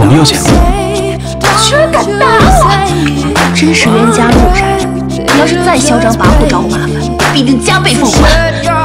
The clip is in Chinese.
我们又抢了，居然敢打我，真是冤家路窄！你要是再嚣张跋扈找我麻烦，必定加倍奉还！